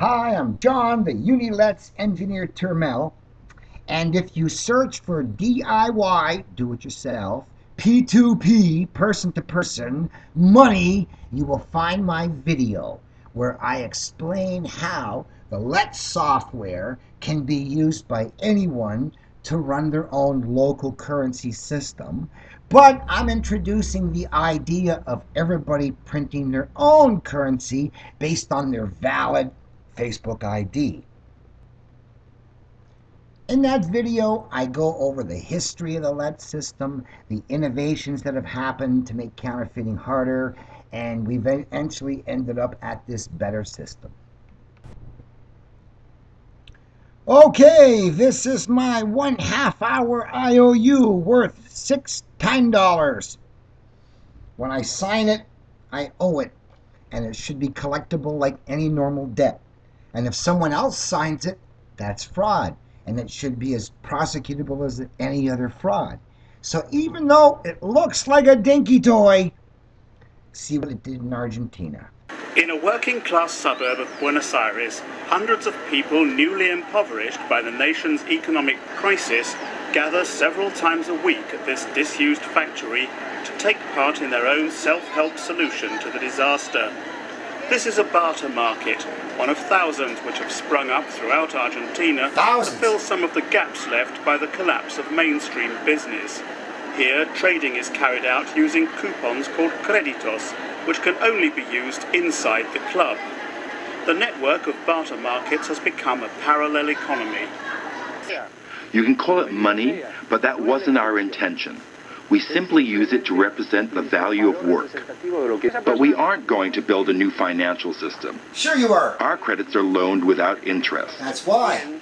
Hi, I'm John, the Unilets engineer Turmel. And if you search for DIY, do it yourself, P2P, person to person, money, you will find my video where I explain how the LETS software can be used by anyone to run their own local currency system. But I'm introducing the idea of everybody printing their own currency based on their valid Facebook ID. In that video, I go over the history of the LET system, the innovations that have happened to make counterfeiting harder, and we've eventually ended up at this better system. Okay, this is my one half hour IOU worth six time dollars. When I sign it, I owe it, and it should be collectible like any normal debt. And if someone else signs it, that's fraud, and it should be as prosecutable as any other fraud. So even though it looks like a dinky toy, see what it did in Argentina. In a working class suburb of Buenos Aires, hundreds of people newly impoverished by the nation's economic crisis gather several times a week at this disused factory to take part in their own self help solution to the disaster. This is a barter market, one of thousands which have sprung up throughout Argentina thousands. to fill some of the gaps left by the collapse of mainstream business. Here, trading is carried out using coupons called creditos, which can only be used inside the club. The network of barter markets has become a parallel economy. You can call it money, but that wasn't our intention. We simply use it to represent the value of work. But we aren't going to build a new financial system. Sure you are. Our credits are loaned without interest. That's why.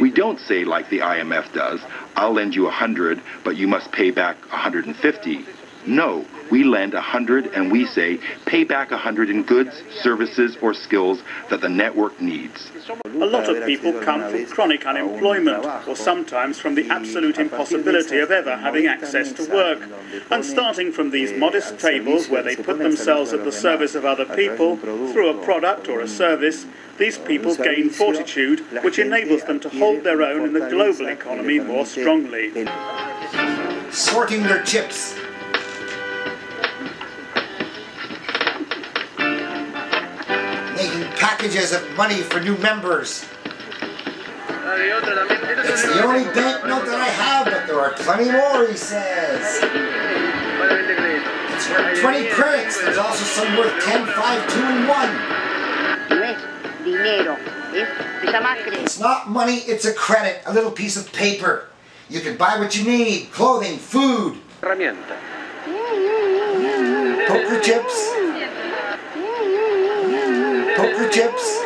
We don't say like the IMF does, I'll lend you 100, but you must pay back 150. No, we lend a 100 and we say pay back a 100 in goods, services, or skills that the network needs. A lot of people come from chronic unemployment, or sometimes from the absolute impossibility of ever having access to work. And starting from these modest tables where they put themselves at the service of other people through a product or a service, these people gain fortitude, which enables them to hold their own in the global economy more strongly. Sorting their chips. Packages of money for new members. It's the only banknote that I have, but there are plenty more, he says. It's worth 20 credits. There's also some worth 10, 5, 2, and 1. dinero. It's not money, it's a credit, a little piece of paper. You can buy what you need clothing, food, poker chips. Chips.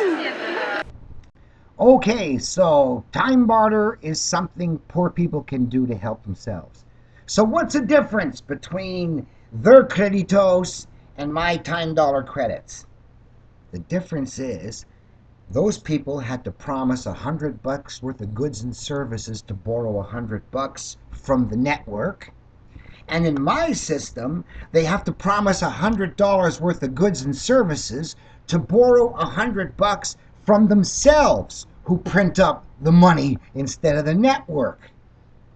Okay, so time barter is something poor people can do to help themselves. So, what's the difference between their creditos and my time dollar credits? The difference is those people had to promise a hundred bucks worth of goods and services to borrow a hundred bucks from the network. And in my system, they have to promise a hundred dollars worth of goods and services to borrow a hundred bucks from themselves who print up the money instead of the network.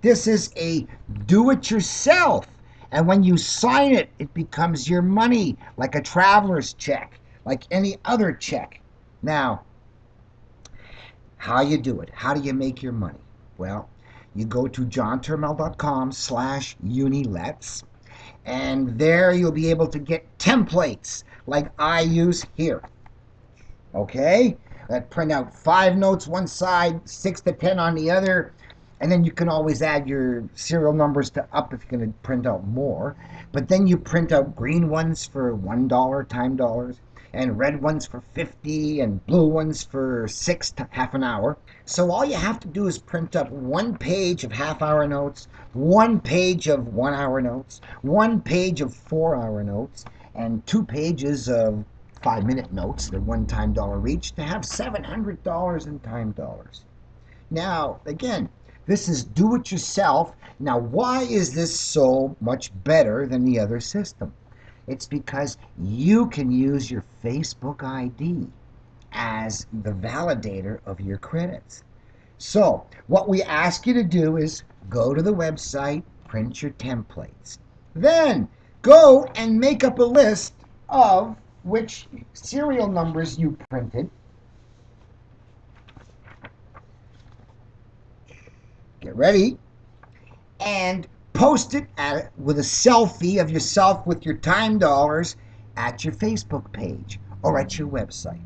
This is a do it yourself. And when you sign it, it becomes your money, like a traveler's check, like any other check. Now, how you do it? How do you make your money? Well, you go to johnturmel.com slash unilets, and there you'll be able to get templates like I use here. Okay? That print out five notes one side, six to ten on the other, and then you can always add your serial numbers to up if you're going to print out more. But then you print out green ones for $1 time dollars, and red ones for 50 and blue ones for six to half an hour. So all you have to do is print up one page of half hour notes, one page of one hour notes, one page of four hour notes, and two pages of five minute notes, they're one time dollar each, to have $700 in time dollars. Now, again, this is do it yourself. Now, why is this so much better than the other system? It's because you can use your Facebook ID as the validator of your credits. So, what we ask you to do is go to the website, print your templates. Then go and make up a list of which serial numbers you printed. Get ready and post it at, with a selfie of yourself with your time dollars at your Facebook page or at your website,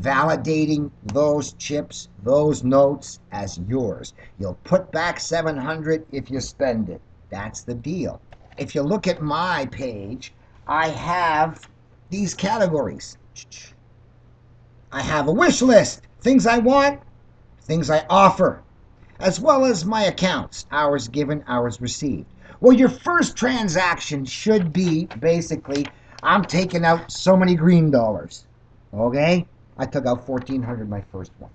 validating those chips, those notes as yours. You'll put back 700 if you spend it. That's the deal. If you look at my page, I have these categories. I have a wish list, things I want, things I offer, as well as my accounts, hours given, hours received. Well, your first transaction should be basically, I'm taking out so many green dollars. Okay? I took out 1400 my first one.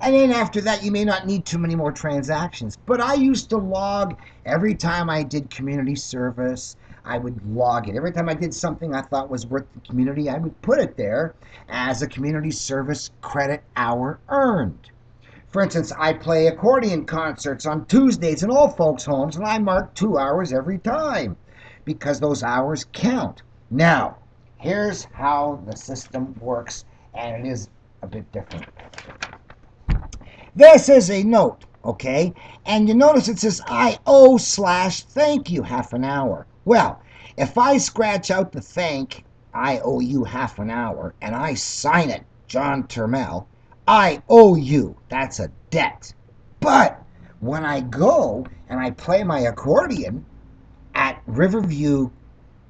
And then after that, you may not need too many more transactions. But I used to log every time I did community service, I would log it. Every time I did something I thought was worth the community, I would put it there as a community service credit hour earned. For instance, I play accordion concerts on Tuesdays in all folks' homes, and I mark two hours every time because those hours count. Now, here's how the system works, and it is a bit different. This is a note, okay? And you notice it says I owe slash thank you half an hour. Well, if I scratch out the thank, I owe you half an hour, and I sign it, John Turmel, I owe you. That's a debt. But when I go and I play my accordion at Riverview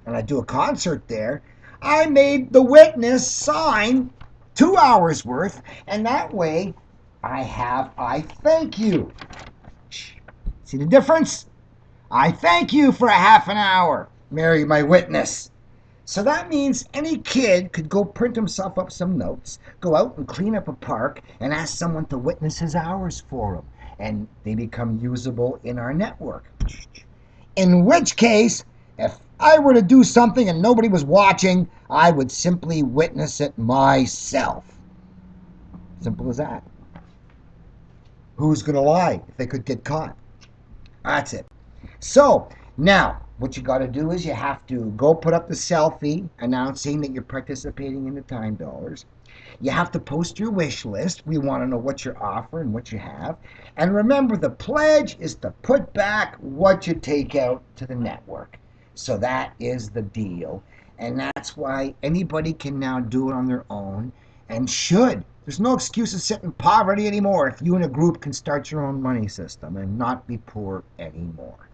and I do a concert there, I made the witness sign two hours worth, and that way I have I thank you. See the difference? I thank you for a half an hour, Mary, my witness. So that means any kid could go print himself up some notes, go out and clean up a park, and ask someone to witness his hours for him. And they become usable in our network. In which case, if I were to do something and nobody was watching, I would simply witness it myself. Simple as that. Who's going to lie if they could get caught? That's it. So, now, what you got to do is you have to go put up the selfie announcing that you're participating in the time dollars. You have to post your wish list. We want to know what you're offering, what you have. And remember, the pledge is to put back what you take out to the network. So that is the deal. And that's why anybody can now do it on their own and should. There's no excuse to sit in poverty anymore if you and a group can start your own money system and not be poor anymore.